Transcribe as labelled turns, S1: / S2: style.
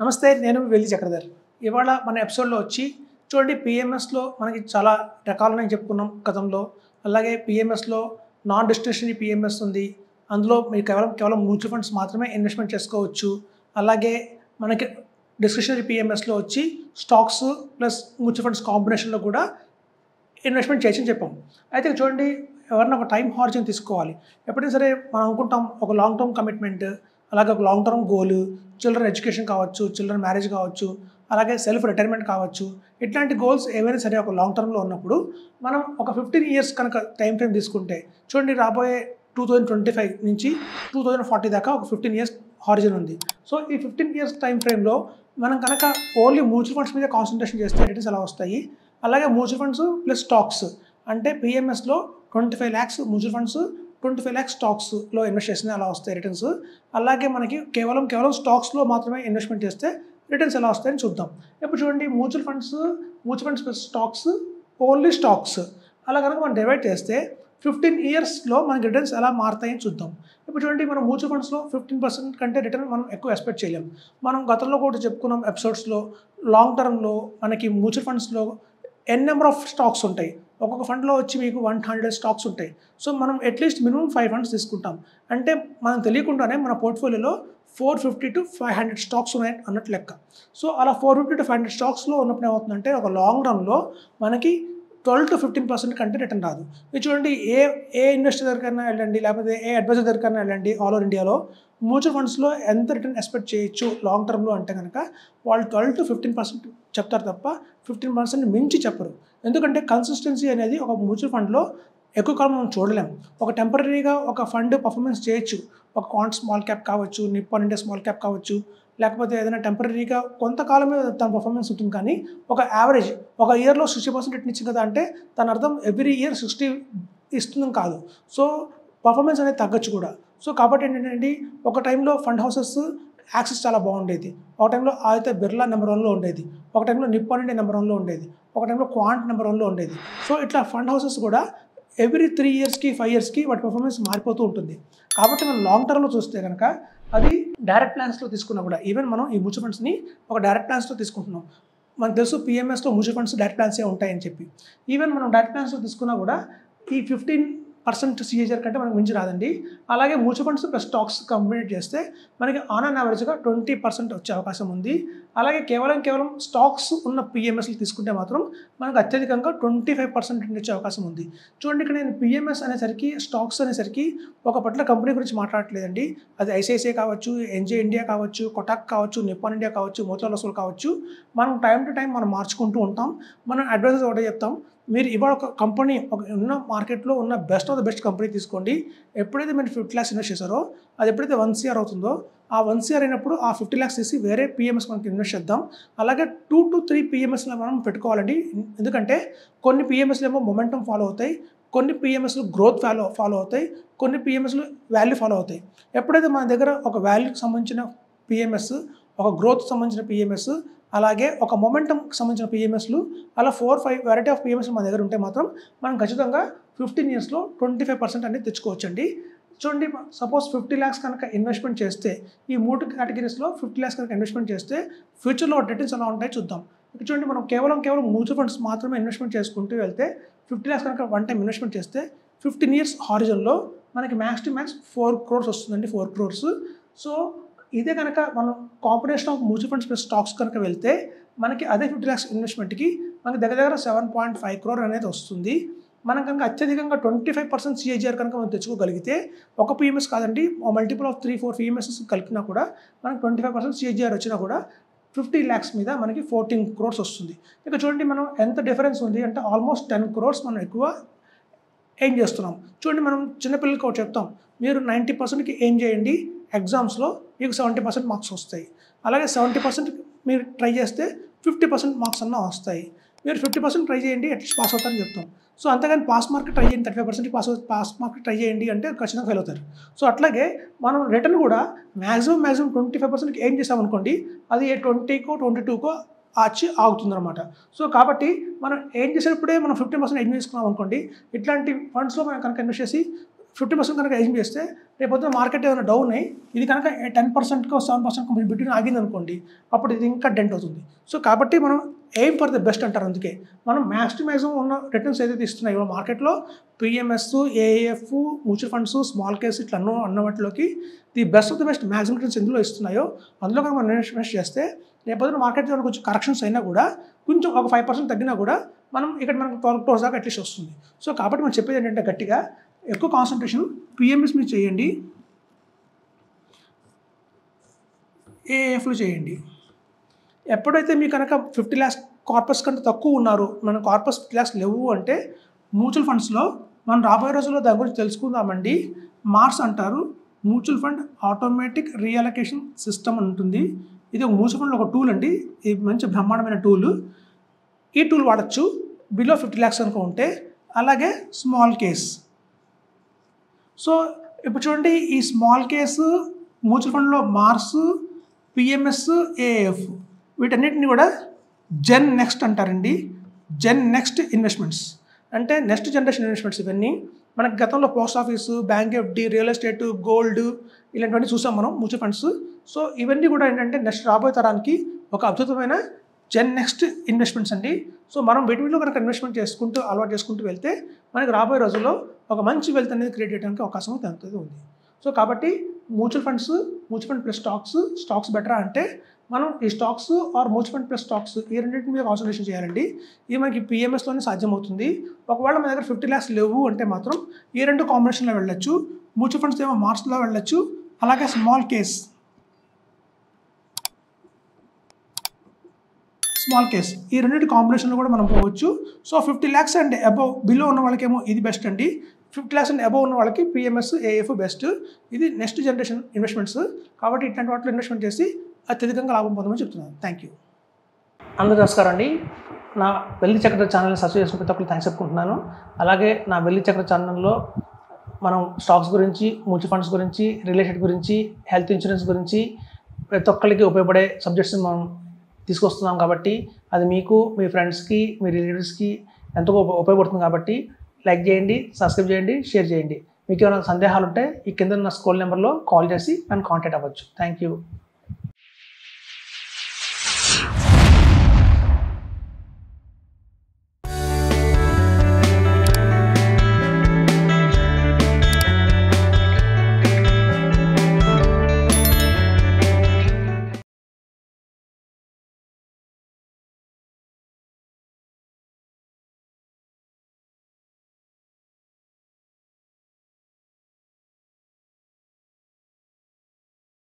S1: నమస్తే నేను వెళ్ళి చక్రధర్. ఇవాళ మన ఎపిసోడ్లో వచ్చి చూడండి పిఎంఎస్లో మనకి చాలా రకాలని చెప్పుకున్నాం గతంలో. అలాగే పిఎంఎస్లో నాన్ డిస్టినేషనరీ పిఎంఎస్ ఉంది. అందులో మీరు కేవలం కేవలం మ్యూచువల్ ఫండ్స్ మాత్రమే ఇన్వెస్ట్మెంట్ చేసుకోవచ్చు. అలాగే మనకి డిస్క్రిషనరీ పిఎంఎస్లో వచ్చి స్టాక్స్ ప్లస్ మ్యూచువల్ ఫండ్స్ కాంబినేషన్లో కూడా ఇన్వెస్ట్మెంట్ చేయొచ్చని చెప్పాం. అయితే చూడండి ఎవరైనా ఒక టైం హార్జన్ తీసుకోవాలి. ఎప్పుడైనా సరే మనం అనుకుంటాం ఒక లాంగ్ టర్మ్ కమిట్మెంట్ అలాగే ఒక long term goal children education కావచ్చు చిల్డ్రన్ మ్యారేజ్ కావచ్చు అలాగే సెల్ఫ్ రిటైర్మెంట్ కావచ్చు. ఇట్లాంటి గోల్స్ ఏవైనా సరే ఒక లాంగ్ టర్మ్లో ఉన్నప్పుడు మనం ఒక ఫిఫ్టీన్ ఇయర్స్ కనుక టైం ఫ్రేమ్ తీసుకుంటే చూడండి రాబోయే టూ థౌజండ్ ట్వంటీ ఫైవ్ నుంచి టూ థౌజండ్ ఫార్టీ దాకా ఒక ఫిఫ్టీన్ ఇయర్స్ హారిజన్ ఉంది. సో ఈ ఫిఫ్టీన్ ఇయర్స్ టైం ఫ్రేమ్లో మనం కనుక ఓన్లీ మ్యూచువల్ ఫండ్స్ మీద కాన్సన్ట్రేషన్ చేస్తే రిటర్న్స్ ఎలా వస్తాయి? అలాగే మ్యూచువల్ ఫండ్స్ ప్లస్ స్టాక్స్ అంటే పిఎంఎస్లో twenty five lakhs mutual funds twenty five lakhs స్టాక్స్లో ఇన్వెస్ట్ చేసిన అలా వస్తాయి రిటర్న్స్ అలాగే మనకి కేవలం కేవలం స్టాక్స్లో మాత్రమే ఇన్వెస్ట్మెంట్ చేస్తే రిటర్న్స్ ఎలా వస్తాయని చూద్దాం. ఇప్పుడు చూడండి mutual funds mutual funds stocks only stocks అలా కనుక మనం డివైడ్ చేస్తే ఫిఫ్టీన్ ఇయర్స్లో మనకి రిటర్న్స్ ఎలా మారుతాయని చూద్దాం. ఇప్పుడు చూడండి మనం మ్యూచువల్ ఫండ్స్లో ఫిఫ్టీన్ పర్సెంట్ కంటే రిటర్న్ మనం ఎక్కువ ఎక్స్పెక్ట్ చేయలేం. మనం గతంలో కూడా చెప్పుకున్నాం ఎపిసోడ్స్లో లాంగ్ టర్మ్లో మనకి మ్యూచువల్ ఫండ్స్లో ఎన్ నెంబర్ ఆఫ్ స్టాక్స్ ఉంటాయి. ఒక్కొక్క ఫండ్లో వచ్చి మీకు వన్ హండ్రెడ్ స్టాక్స్ ఉంటాయి. సో మనం at least minimum five funds తీసుకుంటాం. అంటే మనం తెలియకుండానే మన పోర్ట్ఫోలియోలో four fifty to five hundred stocks ఉన్నాయి అన్నట్టు లెక్క. సో అలా four fifty to five hundred స్టాక్స్లో ఉన్నప్పుడు ఏమవుతుందంటే ఒక లాంగ్ రన్లో మనకి ట్వెల్వ్ టు ఫిఫ్టీన్ పర్సెంట్ కంటే రిటర్న్ రాదు. ఇది చూడండి ఏ ఏ ఇన్వెస్టర్ దగ్గరికైనా వెళ్ళండి లేకపోతే ఏ అడ్వైజర్ దగ్గరికైనా వెళ్ళండి ఆల్ ఓవర్ ఇండియాలో మ్యూచువల్ ఫండ్స్లో ఎంత రిటర్న్ ఎక్స్పెక్ట్ చేయొచ్చు లాంగ్ టర్మ్లో అంటే కనుక వాళ్ళు ట్వెల్వ్ టు ఫిఫ్టీన్ పర్సెంట్ చెప్తారు తప్ప ఫిఫ్టీన్ పర్సెంట్ మించి చెప్పరు. ఎందుకంటే కన్సిస్టెన్సీ అనేది ఒక మ్యూచువల్ ఫండ్లో ఎక్కువ కాలం మనం చూడలేం ఒక టెంపరీగా ఒక ఫండ్ పర్ఫార్మెన్స్ చేయొచ్చు. ఒక కాంట్ స్మాల్ క్యాప్ కావచ్చు నిప్పన్ ఇండియా స్మాల్ క్యాప్ కావచ్చు లేకపోతే ఏదైనా టెంపరీగా కొంతకాలమే తన పర్ఫార్మెన్స్ ఉంటుంది కానీ ఒక యావరేజ్ ఒక ఇయర్లో సిక్స్టీ పర్సెంట్ రిటర్న్ ఇచ్చింది కదా అంటే తన అర్థం ఎవ్రీ ఇయర్ సిక్స్టీ ఇస్తుందని కాదు. సో పర్ఫార్మెన్స్ అనేది తగ్గచ్చు కూడా. సో కాబట్టి ఏంటంటే ఒక టైంలో ఫండ్ హౌసెస్ యాక్సెస్ చాలా బాగుండేది. ఒక టైంలో అయితే బిర్లా నెంబర్ వన్లో ఉండేది. ఒక టైంలో నిప్పాన్ ఇండియా నెంబర్ వన్లో ఉండేది. ఒక టైంలో క్వాంట్ నెంబర్ వన్లో ఉండేది. సో ఇట్లా ఫండ్ హౌసెస్ కూడా ఎవ్రీ త్రీ ఇయర్స్కి ఫైవ్ ఇయర్స్కి వాటి పర్ఫార్మెన్స్ మారిపోతూ ఉంటుంది. కాబట్టి మనం లాంగ్ టర్మ్లో చూస్తే కనుక అది డైరెక్ట్ ప్లాన్స్లో తీసుకున్నా కూడా ఈవెన్ మనం ఈ మ్యూచువల్ ఫండ్స్ని ఒక డైరెక్ట్ ప్లాన్స్లో తీసుకుంటున్నాం. మనకు తెలుసు పిఎంఎస్లో మ్యూచువల్ ఫండ్స్ డైరెక్ట్ ప్లాన్సే ఉంటాయని చెప్పి. ఈవెన్ మనం డైరెక్ట్ ప్లాన్స్లో తీసుకున్నా కూడా ఈ ఫిఫ్టీన్ పర్సెంట్ సిఏజర్ కంటే మనకు మించి రాదండి. అలాగే mutual funds plus stocks complete చేస్తే మనకి ఆన్ అండ్ యావరేజ్గా ట్వంటీ పర్సెంట్ వచ్చే అవకాశం ఉంది. అలాగే కేవలం కేవలం స్టాక్స్ ఉన్న పిఎంఎస్లు తీసుకుంటే మాత్రం మనకు అత్యధికంగా ట్వంటీ ఫైవ్ పర్సెంట్ వచ్చే అవకాశం ఉంది. చూడండి ఇక్కడ నేను పిఎంఎస్ అనేసరికి స్టాక్స్ అనేసరికి ఒక పట్ల కంపెనీ గురించి మాట్లాడట్లేదండి. అది ఐసిఐసిఐ కావచ్చు ఎన్జే ఇండియా కావచ్చు కొటాక్ కావచ్చు నిప్పాన్ ఇండియా కావచ్చు మోతోల్ కావచ్చు. మనం టైం టు టైం మనం మార్చుకుంటూ ఉంటాం. మనం అడ్వైజర్స్ ఒకటే చెప్తాం. మీరు ఇవాళ ఒక కంపెనీ ఒక ఉన్న మార్కెట్లో ఉన్న best of the best company తీసుకోండి. ఎప్పుడైతే మీరు ఫిఫ్టీ ల్యాక్స్ ఇన్వెస్ట్ చేశారో అది ఎప్పుడైతే వన్ సిఆర్ అవుతుందో ఆ వన్ సిఆర్ అయినప్పుడు ఆ ఫిఫ్టీ ల్యాక్స్ తీసి వేరే పిఎంఎస్ మనకి ఇన్వెస్ట్ చేద్దాం. అలాగే టూ టు త్రీ పిఎంఎస్లో మనం పెట్టుకోవాలండి. ఎందుకంటే కొన్ని పిఎంఎస్లు ఏమో మొమెంటం ఫాలో అవుతాయి. కొన్ని పిఎంఎస్లు గ్రోత్ ఫాలో ఫాలో అవుతాయి. కొన్ని పిఎంఎస్లు వాల్యూ ఫాలో అవుతాయి. ఎప్పుడైతే మన దగ్గర ఒక వాల్యూకి సంబంధించిన పిఎంఎస్ ఒక గ్రోత్ సంబంధించిన పిఎంఎస్ అలాగే ఒక మొమెంటంకి సంబంధించిన పిఎంఎస్లు అలా four five variety of PMS మన దగ్గర ఉంటే మాత్రం మనం ఖచ్చితంగా ఫిఫ్టీన్ ఇయర్స్లో ట్వంటీ ఫైవ్ పర్సెంట్ అనేది తెచ్చుకోవచ్చండి. చూడండి సపోజ్ ఫిఫ్టీ ల్యాక్స్ కనుక ఇన్వెస్ట్మెంట్ చేస్తే ఈ మూడు కేటగిరీస్లో ఫిఫ్టీ ల్యాక్స్ కనుక ఇన్వెస్ట్మెంట్ చేస్తే ఫ్యూచర్లో రిటర్న్స్ ఎలా ఉంటాయి చూద్దాం. ఇక్కడ చూడండి మనం కేవలం కేవలం మ్యూచువల్ ఫండ్స్ మాత్రమే ఇన్వెస్ట్మెంట్ చేసుకుంటూ వెళ్తే ఫిఫ్టీ ల్యాక్స్ కనుక వన్ టైం ఇన్వెస్ట్మెంట్ చేస్తే ఫిఫ్టీన్ ఇయర్స్ హారిజన్లో మనకి max to max four crores వస్తుందండి ఫోర్ క్రోర్స్ సో ఇదే కనుక మనం combination of mutual funds plus stocks కనుక వెళ్తే మనకి అదే ఫిఫ్టీ ల్యాక్స్ ఇన్వెస్ట్మెంట్కి మనకి దగ్గర దగ్గర సెవెన్ పాయింట్ ఫైవ్ క్రోర్ అనేది వస్తుంది. మనం కనుక అత్యధికంగా ట్వంటీ ఫైవ్ పర్సెంట్ సిఐజిఆర్ కనుక మనం తెచ్చుకోగలిగితే ఒక పిఎంఎస్ కాదండి multiple of three four PMS కలిపినా కూడా మనకి ట్వంటీ ఫైవ్ పర్సెంట్ సిఐజిఆర్ వచ్చినా కూడా ఫిఫ్టీ ల్యాక్స్ మీద మనకి ఫోర్టీన్ క్రోర్స్ వస్తుంది. ఇక చూడండి మనం ఎంత డిఫరెన్స్ ఉంది అంటే ఆల్మోస్ట్ టెన్ క్రోర్స్ మనం ఎక్కువ ఏం చేస్తున్నాం. చూడండి మనం చిన్నపిల్లలకి ఒకటి చెప్తాం మీరు నైంటీ పర్సెంట్కి ఏం చేయండి ఎగ్జామ్స్లో మీకు సెవెంటీ పర్సెంట్ మార్క్స్ వస్తాయి. అలాగే సెవెంటీ పర్సెంట్ మీరు ట్రై చేస్తే ఫిఫ్టీ పర్సెంట్ మార్క్స్ అన్న వస్తాయి. మీరు ఫిఫ్టీ పర్సెంట్ ట్రై చేయండి అట్లీస్ట్ పాస్ అవుతారని చెప్తాం. సో అంతేగాని పాస్ మార్క్ ట్రై చేయండి thirty five percent pass pass mark try చేయండి అంటే ఖచ్చితంగా ఫెయిల్ అవుతారు. సో అట్లాగే మనం రిటర్న్ కూడా మ్యాక్సిమం మ్యాక్సిమం ట్వంటీ ఫైవ్ పర్సెంట్కి ఏం చేసామనుకోండి అది ట్వంటీకో ట్వంటీ టూకో ఆచి ఆగుతుందన్నమాట. సో కాబట్టి మనం ఏం చేసేటప్పుడే మనం ఫిఫ్టీ పర్సెంట్ ఇన్వెస్ట్ చేసుకున్నాం అనుకోండి ఇట్లాంటి ఫండ్స్లో మనం కనుక ఇన్వెస్ట్ చేసి ఫిఫ్టీ పర్సెంట్ కనుక ఏం చేస్తే రేపొద్దున మార్కెట్ ఏమైనా డౌన్ అయ్యి ఇది కనుక టెన్ పర్సెంట్కో సెవెన్ పర్సెంట్ బిట్వీన్ ఆగింది అనుకోండి అప్పుడు ఇది ఇంకా డెంట్ అవుతుంది. సో కాబట్టి మనం ఎయిమ్ ఫర్ ద బెస్ట్ అంటారు అందుకే. మనం మ్యాక్సిమైజం ఉన్న రిటర్న్స్ ఏదైతే ఇస్తున్నాయో మార్కెట్లో PMS AAF mutual funds small case ఇట్లా అన్న అన్న వాటిలోకి the best of the best maximum returns ఎందులో ఇస్తున్నాయో అందులో కనుక మనం ఇన్వెస్ట్ చేస్తే రేపొద్దున మార్కెట్ కొంచెం కరెక్షన్స్ అయినా కూడా కొంచెం ఒక ఫైవ్ పర్సెంట్ తగ్గినా కూడా మనం ఇక్కడ మనకు ట్వెల్వ్ క్రోర్స్ దాకా అట్లీస్ట్ వస్తుంది. సో కాబట్టి మనం చెప్పేది ఏంటంటే గట్టిగా ఎక్కువ కాన్సన్ట్రేషన్ పిఎంఎస్ మీద చేయండి. ఏఎఫ్లో చేయండి. ఎప్పుడైతే మీకు కనుక ఫిఫ్టీ ల్యాక్స్ కార్పస్ కంటే తక్కువ ఉన్నారు మన కార్పస్ ఫిఫ్టీ ల్యాక్స్ లేవు అంటే మ్యూచువల్ ఫండ్స్లో మనం రాబోయే రోజుల్లో దాని గురించి తెలుసుకుందామండి. మార్స్ అంటారు. Mutual fund automatic reallocation system ఉంటుంది. ఇది ఒక మ్యూచువల్ ఫండ్లో ఒక టూల్ అండి. ఇది మంచి బ్రహ్మాండమైన టూల్ ఈ టూల్ వాడచ్చు. బిలో ఫిఫ్టీ ల్యాక్స్ కనుక ఉంటే అలాగే స్మాల్ కేస్ సో ఇప్పుడు చూడండి ఈ స్మాల్ కేసు మ్యూచువల్ ఫండ్లో మార్స్ పిఎంఎస్ ఏఎఫ్ వీటన్నిటిని కూడా జెన్ నెక్స్ట్ అంటారండి. Gen next investments. అంటే నెక్స్ట్ జనరేషన్ ఇన్వెస్ట్మెంట్స్ ఇవన్నీ. మనకి గతంలో post office bank FD real estate gold ఇలాంటివన్నీ చూసాం మనం మ్యూచువల్ ఫండ్స్. సో ఇవన్నీ కూడా ఏంటంటే నెక్స్ట్ రాబోయే తరానికి ఒక అద్భుతమైన జెన్ నెక్స్ట్ ఇన్వెస్ట్మెంట్స్ అండి. సో మనం వీటిలో కనుక ఇన్వెస్ట్మెంట్ చేసుకుంటూ అలవాటు చేసుకుంటూ వెళ్తే మనకి రాబోయే రోజుల్లో ఒక మంచి వెల్త్ అనేది క్రియేట్ చేయడానికి అవకాశం అయితే ఉంది. సో కాబట్టి mutual funds mutual fund plus stocks stocks బెటరా అంటే మనం ఈ stocks or mutual fund plus stocks ఈ రెండింటి మీద కాన్సన్ట్రేషన్ చేయాలండి. ఇది మనకి పిఎంఎస్లోనే సాధ్యమవుతుంది. ఒకవేళ మన దగ్గర ఫిఫ్టీ ల్యాక్స్ లేవు అంటే మాత్రం ఈ రెండు కాంబినేషన్లో వెళ్ళొచ్చు. మ్యూచువల్ ఫండ్స్ ఏమో మార్క్స్లో వెళ్ళొచ్చు. అలాగే స్మాల్ కేస్ స్మాల్ కేస్ ఈ రెండింటి కాంబినేషన్లో కూడా మనం పోవచ్చు. So fifty lakhs and above below ఉన్న వాళ్ళకేమో ఇది బెస్ట్ అండి. ఫిఫ్టీ ల్యాక్స్ అండ్ అబవ్ ఉన్న వాళ్ళకి పిఎంఎస్ ఏఎఫ్ బెస్ట్ ఇది నెక్స్ట్ జనరేషన్ ఇన్వెస్ట్మెంట్స్ కాబట్టి ఇట్లాంటి వాటిలో ఇన్వెస్ట్మెంట్ చేసి అత్యధికంగా లాభం పొందమని చెప్తున్నాను. థ్యాంక్ యూ అందరూ నమస్కారం అండి. నా వెళ్ళి చక్ర ఛానల్ని సబ్స్క్రైబ్ చేసిన ప్రతి ఒక్కరు థ్యాంక్స్ చెప్పుకుంటున్నాను. అలాగే నా వెళ్ళి చక్ర ఛానల్లో మనం స్టాక్స్ గురించి మ్యూచువల్ ఫండ్స్ గురించి రియల్ ఎస్టేట్ గురించి హెల్త్ ఇన్సూరెన్స్ గురించి ప్రతి ఒక్కరికి ఉపయోగపడే సబ్జెక్ట్స్ మనం తీసుకొస్తున్నాం కాబట్టి అది మీకు మీ ఫ్రెండ్స్కి మీ రిలేటివ్స్కి ఎంతో ఉపయోగపడుతుంది కాబట్టి లైక్ చేయండి సబ్స్క్రైబ్ చేయండి షేర్ చేయండి. మీకు ఏమైనా సందేహాలు ఉంటే ఈ కింద ఉన్న స్కూల్ నెంబర్లో కాల్ చేసి నన్ను కాంటాక్ట్ అవ్వచ్చు. Thank you